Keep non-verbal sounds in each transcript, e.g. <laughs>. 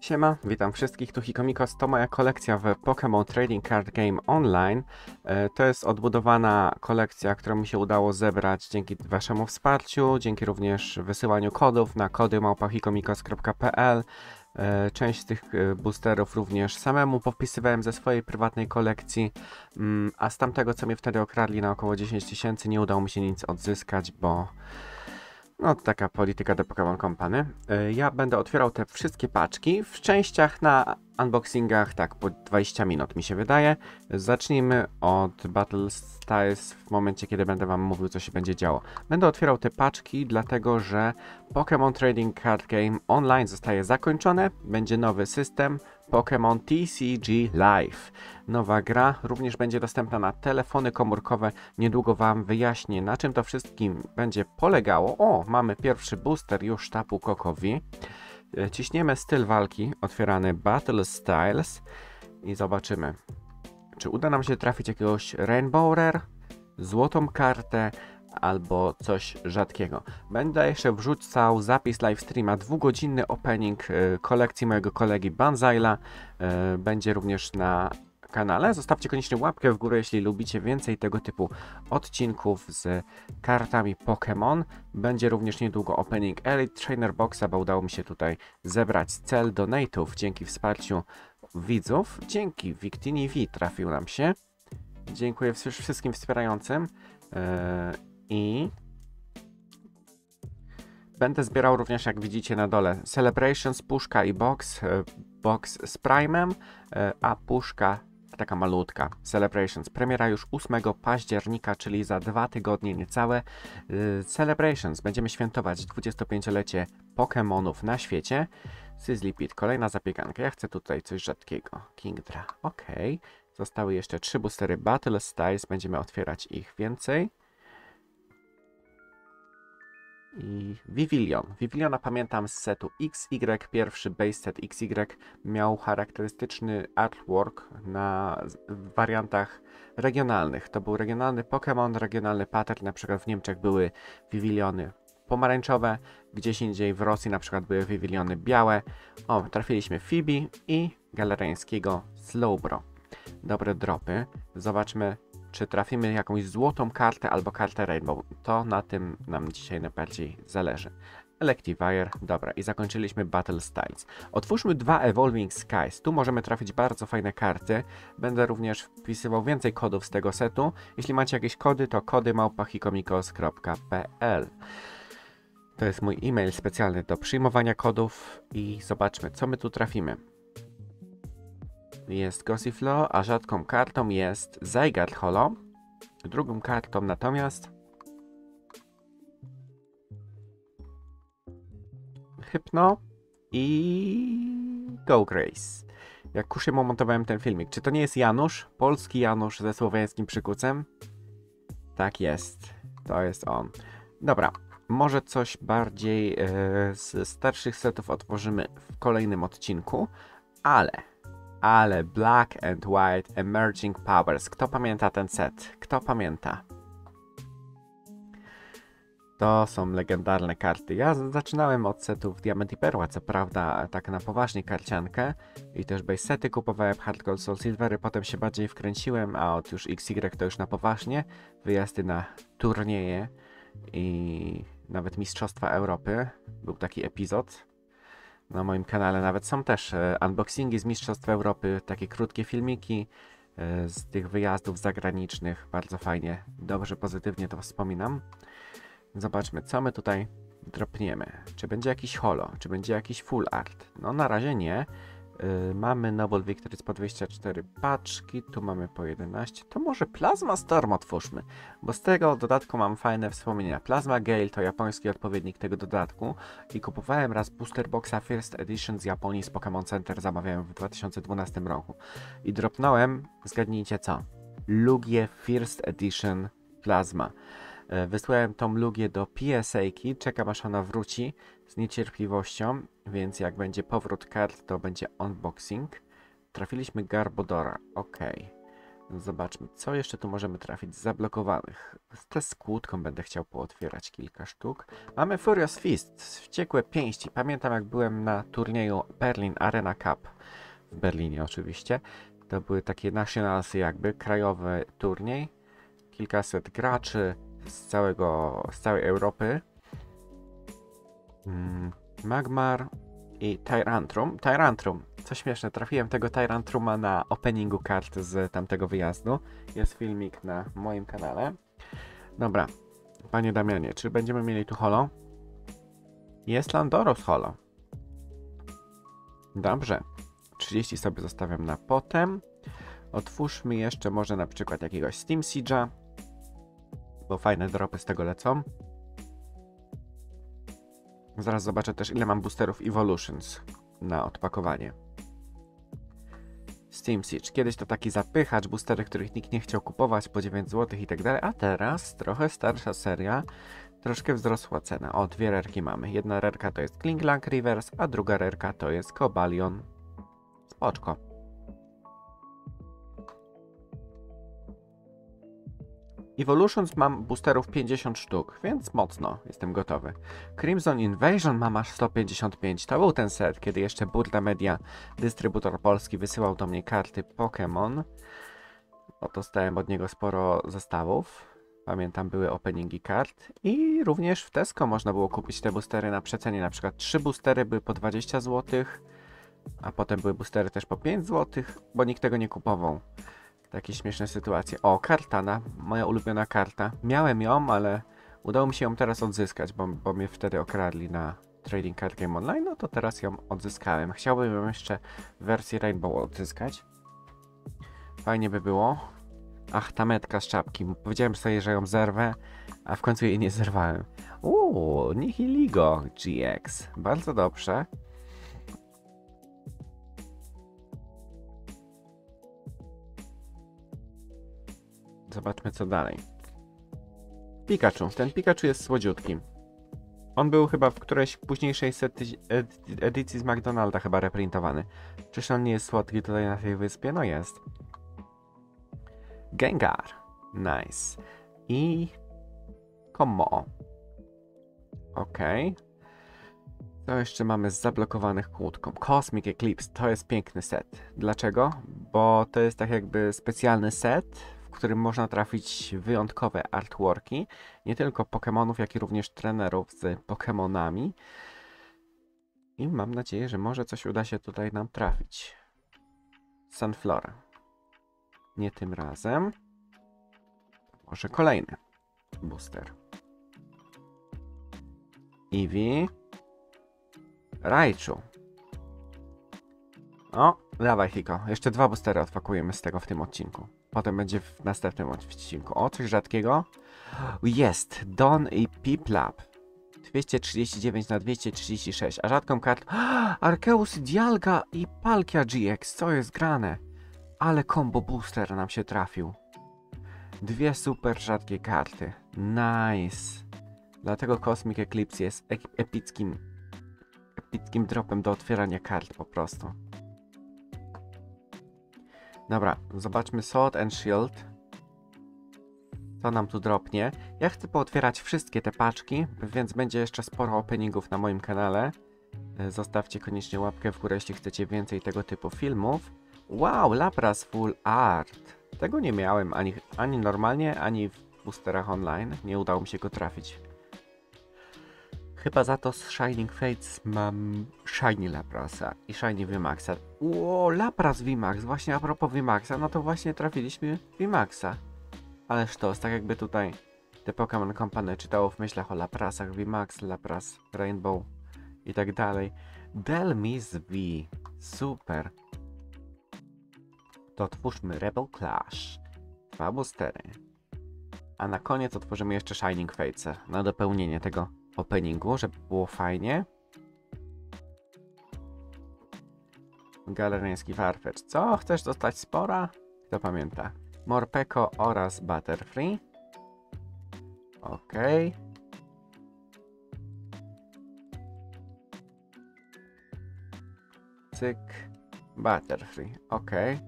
Siema, witam wszystkich, tu Hikomikos, to moja kolekcja w Pokémon Trading Card Game Online. E, To jest odbudowana kolekcja, którą mi się udało zebrać dzięki waszemu wsparciu, dzięki również wysyłaniu kodów na kody małpahikomikos.pl. E, Część tych e, boosterów również samemu popisywałem ze swojej prywatnej kolekcji, Mm, a z tamtego co mnie wtedy okradli na około 10 tysięcy nie udało mi się nic odzyskać, bo no, taka polityka do Pokémon Company. Y, Ja będę otwierał te wszystkie paczki w częściach na unboxingach, tak po 20 minut mi się wydaje. Zacznijmy od Battle Styles w momencie, kiedy będę Wam mówił, co się będzie działo. Będę otwierał te paczki, dlatego że Pokémon Trading Card Game Online zostaje zakończone. Będzie nowy system Pokémon TCG Live. Nowa gra również będzie dostępna na telefony komórkowe. Niedługo Wam wyjaśnię, na czym to wszystkim będzie polegało. O, mamy pierwszy booster już sztabu Kokowi. E, Ciśniemy styl walki, otwierany Battle Styles i zobaczymy, czy uda nam się trafić jakiegoś Rainbow Rare, złotą kartę albo coś rzadkiego. Będę jeszcze wrzucał zapis livestreama, dwugodzinny opening e, kolekcji mojego kolegi Banzaila. E, Będzie również na kanale. Zostawcie koniecznie łapkę w górę, jeśli lubicie więcej tego typu odcinków z kartami Pokémon. Będzie również niedługo opening Elite Trainer Boxa, bo udało mi się tutaj zebrać cel donate'ów dzięki wsparciu widzów. Dzięki Victini V trafił nam się. Dziękuję wszy- wszystkim wspierającym. Eee, I będę zbierał również, jak widzicie na dole, Celebrations, puszka i box. e, Box z Prime'em, e, a puszka taka malutka. Celebrations. Premiera już 8 października, czyli za dwa tygodnie niecałe. Y, Celebrations. Będziemy świętować 25-lecie Pokémonów na świecie. Sizzly Pit. Kolejna zapiekanka. Ja chcę tutaj coś rzadkiego. Kingdra. Ok. Zostały jeszcze trzy boostery Battle Styles. Będziemy otwierać ich więcej. I Vivilion. Viviliona pamiętam z setu XY. Pierwszy base set XY miał charakterystyczny artwork na wariantach regionalnych. To był regionalny Pokémon, regionalny pattern. Na przykład w Niemczech były Viviliony pomarańczowe, gdzieś indziej w Rosji na przykład były Viviliony białe. O, trafiliśmy Phoebe i galereńskiego Slowbro. Dobre dropy. Zobaczmy, czy trafimy jakąś złotą kartę albo kartę Rainbow. To na tym nam dzisiaj najbardziej zależy. Electivire, dobra, i zakończyliśmy Battle Styles. Otwórzmy dwa Evolving Skies. Tu możemy trafić bardzo fajne karty. Będę również wpisywał więcej kodów z tego setu. Jeśli macie jakieś kody, to kody małpahikomikos.pl To jest mój e-mail specjalny do przyjmowania kodów i zobaczmy, co my tu trafimy. Jest Gossiflo, a rzadką kartą jest Zygarde Holo. Drugą kartą natomiast Hypno i Go Grace. Jak Kuszymu montowałem ten filmik. Czy to nie jest Janusz? Polski Janusz ze słowiańskim przykucem? Tak jest. To jest on. Dobra. Może coś bardziej e, z starszych setów otworzymy w kolejnym odcinku, ale ale Black and White Emerging Powers. Kto pamięta ten set? Kto pamięta? To są legendarne karty. Ja zaczynałem od setów Diamond i Perła, co prawda tak na poważnie karciankę i też base sety kupowałem Hard Gold Soul Silvery, potem się bardziej wkręciłem, a od już XY to już na poważnie. Wyjazdy na turnieje i nawet Mistrzostwa Europy. Był taki epizod na moim kanale nawet są też e, unboxingi z Mistrzostw Europy, takie krótkie filmiki e, z tych wyjazdów zagranicznych. Bardzo fajnie, dobrze, pozytywnie to wspominam. Zobaczmy, co my tutaj dropniemy. Czy będzie jakiś holo, czy będzie jakiś full art? No na razie nie. E, mamy Noble Victories po 24 paczki, tu mamy po 11. To może Plasma Storm otwórzmy, bo z tego dodatku mam fajne wspomnienia. Plasma Gale to japoński odpowiednik tego dodatku i kupowałem raz booster boxa First Edition z Japonii z Pokémon Center, zamawiałem w 2012 roku. I dropnąłem, zgadnijcie co? Lugię First Edition Plasma. E, Wysłałem tą Lugię do PSA-ki, czekam aż ona wróci z niecierpliwością, więc jak będzie powrót kart, to będzie unboxing. Trafiliśmy Garbodora, ok. Zobaczmy, co jeszcze tu możemy trafić z zablokowanych. Te z kłódką będę chciał pootwierać kilka sztuk. Mamy Furious Fist, wściekłe pięści. Pamiętam jak byłem na turnieju Berlin Arena Cup. W Berlinie oczywiście. To były takie nationalsy jakby, krajowy turniej. Kilkaset graczy z, całego, z całej Europy. Mm, Magmar i Tyrantrum. Tyrantrum, co śmieszne, trafiłem tego Tyrantruma na openingu kart z tamtego wyjazdu. Jest filmik na moim kanale. Dobra, panie Damianie, czy będziemy mieli tu holo? Jest Landoros holo. Dobrze. 30 sobie zostawiam na potem. Otwórzmy jeszcze może na przykład jakiegoś Steam Siege'a, bo fajne dropy z tego lecą. Zaraz zobaczę też ile mam boosterów Evolutions na odpakowanie. Steam Siege. Kiedyś to taki zapychacz, boostery, których nikt nie chciał kupować po 9 zł i tak dalej, a teraz trochę starsza seria, troszkę wzrosła cena. O, dwie rerki mamy. Jedna rerka to jest Klinglang Reverse, a druga rerka to jest Cobalion. Spoczko. Evolutions mam boosterów 50 sztuk, więc mocno jestem gotowy. Crimson Invasion mam aż 155. To był ten set, kiedy jeszcze Burda Media, dystrybutor polski, wysyłał do mnie karty Pokémon. Oto od niego sporo zestawów. Pamiętam, były openingi kart. I również w Tesco można było kupić te boostery na przecenie. Na przykład 3 boostery były po 20 zł, a potem były boostery też po 5 zł, bo nikt tego nie kupował. Takie śmieszne sytuacje. O, Kartana, moja ulubiona karta. Miałem ją, ale udało mi się ją teraz odzyskać, bo, bo mnie wtedy okradli na Trading Card Game Online, no to teraz ją odzyskałem. Chciałbym ją jeszcze w wersji Rainbow odzyskać. Fajnie by było. Ach, ta metka z czapki. Powiedziałem sobie, że ją zerwę, a w końcu jej nie zerwałem. Uuu, Nihiligo GX. Bardzo dobrze. Zobaczmy co dalej. Pikachu. Ten Pikachu jest słodziutki. On był chyba w którejś późniejszej edycji z McDonalda chyba reprintowany. Czyż on nie jest słodki tutaj na tej wyspie? No jest. Gengar. Nice. I... Komo. Okej. Co jeszcze mamy z zablokowanych kłódką? Cosmic Eclipse. To jest piękny set. Dlaczego? Bo to jest tak jakby specjalny set, w którym można trafić wyjątkowe artworki, nie tylko Pokémonów, jak i również trenerów z Pokémonami. I mam nadzieję, że może coś uda się tutaj nam trafić. Sunflora. Nie tym razem. Może kolejny booster. Eevee. Raichu. O, dawaj Hiko. Jeszcze dwa boostery odpakujemy z tego w tym odcinku. Potem będzie w następnym odcinku. O, coś rzadkiego. Jest. Don i Piplap. 239 na 236. A rzadką kartę... <gasps> Arceus Dialga i Palkia GX. Co jest grane? Ale combo booster nam się trafił. Dwie super rzadkie karty. Nice. Dlatego Cosmic Eclipse jest ep- epickim epickim dropem do otwierania kart po prostu. Dobra, zobaczmy Sword and Shield. Co nam tu dropnie? Ja chcę pootwierać wszystkie te paczki, więc będzie jeszcze sporo openingów na moim kanale. E, Zostawcie koniecznie łapkę w górę, jeśli chcecie więcej tego typu filmów. Wow, Lapras Full Art. Tego nie miałem ani, ani normalnie, ani w boosterach online. Nie udało mi się go trafić. Chyba za to z Shining Fates mam Shiny Laprasa i Shiny Vimaxa. Ło, Lapras Vimax, właśnie a propos Vimaxa, no to właśnie trafiliśmy Vimaxa. Ależ to, tak jakby tutaj te Pokémon Company czytało w myślach o Laprasach, Vimax, Lapras, Rainbow i tak dalej. Delmis V, super. To otwórzmy Rebel Clash, dwa boostery. A na koniec otworzymy jeszcze Shining Fates na dopełnienie tego openingu, żeby było fajnie. Galeryjski Farfetch. Co? Chcesz dostać spora? Kto pamięta? Morpeko oraz Butterfree. Okej. Cyk. Butterfree. Okej.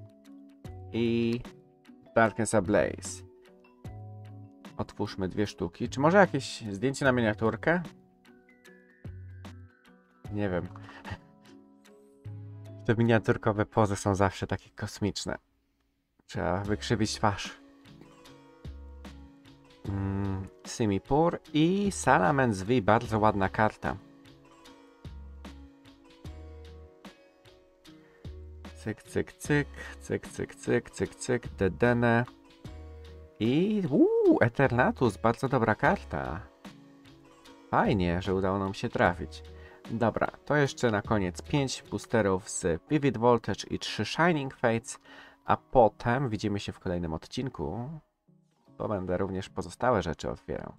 I Darkness Ablaze. Otwórzmy dwie sztuki. Czy może jakieś zdjęcie na miniaturkę? Nie wiem. <laughs> Te miniaturkowe pozy są zawsze takie kosmiczne. Trzeba wykrzywić twarz. Mm, Simipur i Salamence V, bardzo ładna karta. Cyk, cyk, cyk, cyk, cyk, cyk, cyk, cyk, Dedene. I uuu, Eternatus, bardzo dobra karta. Fajnie, że udało nam się trafić. Dobra, to jeszcze na koniec 5 boosterów z Vivid Voltage i 3 Shining Fates, a potem widzimy się w kolejnym odcinku, bo będę również pozostałe rzeczy otwierał.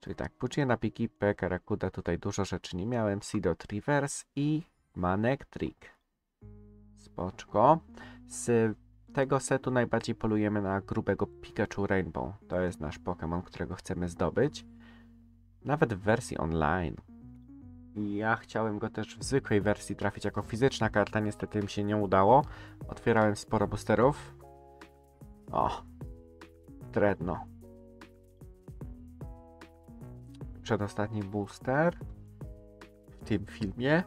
Czyli tak, Pucciana Pikipę, Karakuda, tutaj dużo rzeczy nie miałem, Seedot Reverse i Manek Trick. Spoczko. Z tego setu najbardziej polujemy na grubego Pikachu Rainbow. To jest nasz Pokémon, którego chcemy zdobyć. Nawet w wersji online. Ja chciałem go też w zwykłej wersji trafić jako fizyczna karta, niestety mi się nie udało. Otwierałem sporo boosterów. O, Dreadno. Przedostatni booster w tym filmie.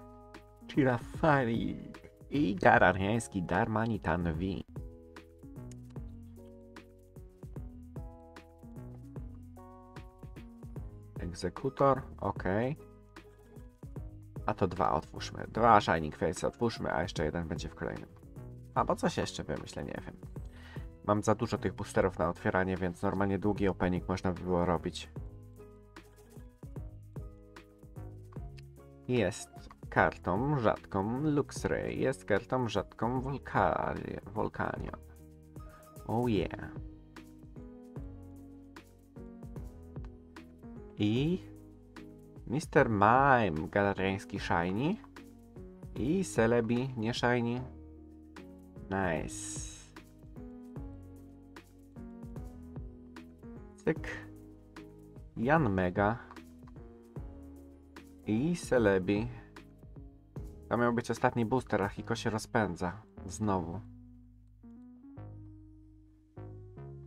Chirafari i Garariański Darmanitan V. Egzekutor, ok. A to dwa otwórzmy. Dwa Shining Face otwórzmy, a jeszcze jeden będzie w kolejnym. Albo coś jeszcze wymyślę, nie wiem. Mam za dużo tych boosterów na otwieranie, więc normalnie długi opening można by było robić. Jest kartą rzadką Luxray, jest kartą rzadką Volcani- Volcanion. Oh yeah. I Mr. Mime, galeriański Shiny. I Celebi, nie Shiny. Nice. Cyk. Jan Mega. I Celebi. To miał być ostatni booster, a Hiko się rozpędza. Znowu.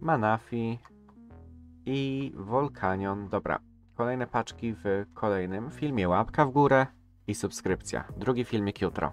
Manafi. I Volcanion. Dobra. Kolejne paczki w kolejnym filmie. Łapka w górę i subskrypcja. Drugi filmik jutro.